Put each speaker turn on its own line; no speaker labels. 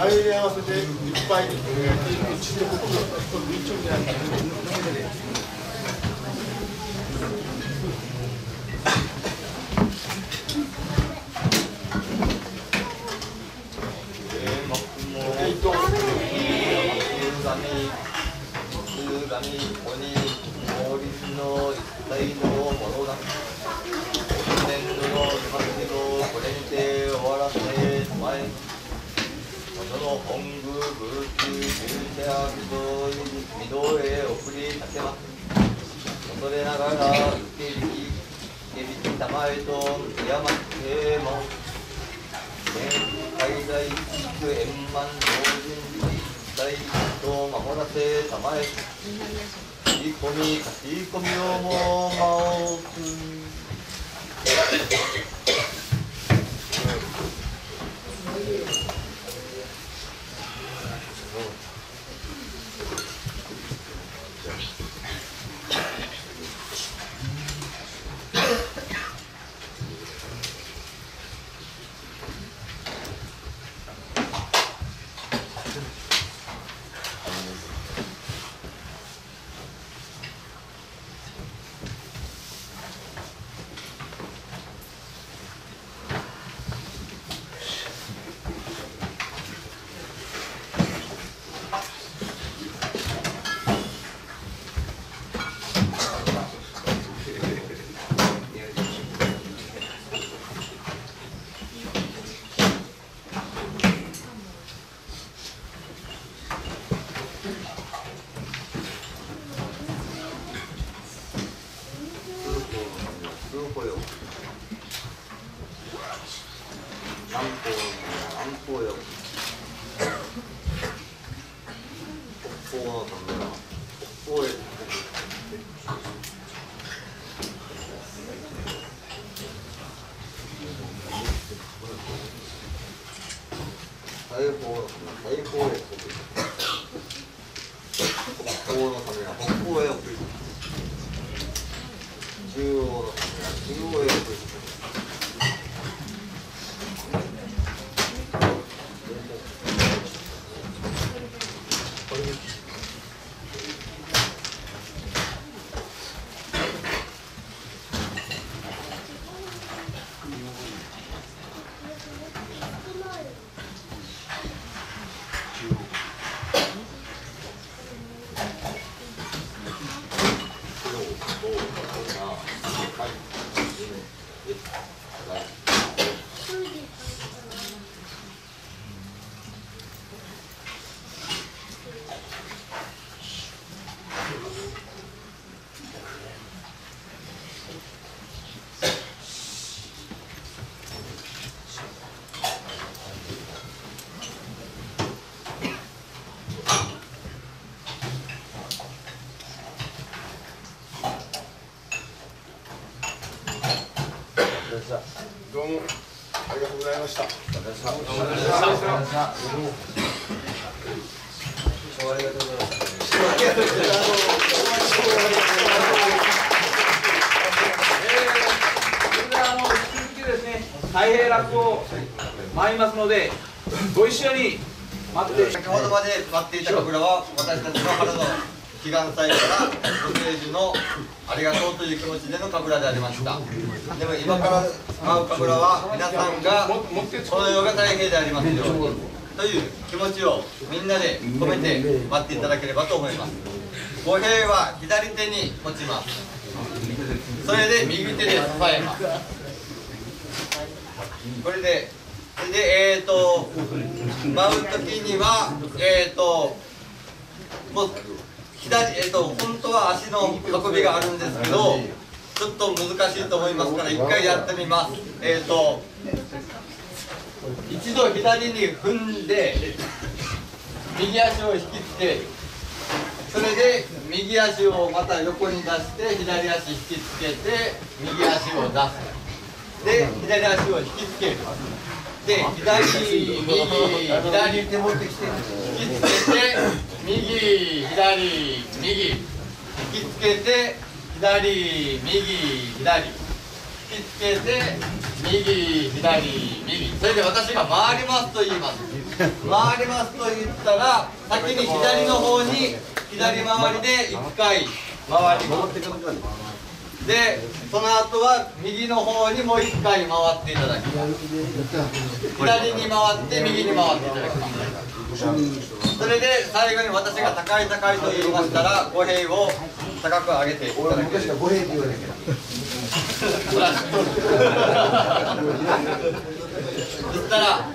あれに合わせて。いっぱい一度ここの一丁にある。
えー、と、神、神、鬼、の一体のものだ。の本宮武中従者人御堂へ送り立てます。恐れながら受け引き、受け引き玉へと敬っても。海外地区円満同人一体と守らせたまえ書き込み書き込みをもまおく通報よ南方南方よ北方のためは北方へ大方のためは大方へ送る北方のためは北方へ送る中央のためは中央へ送る
どうもありがとうございました。
それではあの引き続きですね太平楽を舞いますのでご一緒に待って
先ほどまで待っていた神楽は私たちの春の祈願祭からご聖樹のありがとうという気持ちでの神楽でありました。でも今から舞う神楽は皆さんがこの世が太平でありますように。という気持ちをみんなで込めて待っていただければと思います。五平は左手に持ちます。それで右手で支えます。これでそれでえっ、ー、と舞う時にはえっ、ー、ともう左えっ、と本当は足の運びがあるんですけどちょっと難しいと思いますから一回やってみます。えっ、と一度左に踏んで右足を引きつけそれで右足をまた横に出して左足引きつけて右足を出す。で左足を引きつける。で左右左手持ってきて引きつけて右左右。引きつけて左右左。引きつけて右左右。それで私が回りますと言います。回りますと言ったら先に左の方に左回りで1回回ります。でその後は右の方にもう1回回っていただきます。左に回って右に回っていただきます。それで最後に私が高い高いと言いましたら五平を高く上げていただける。
五平って言わ
たら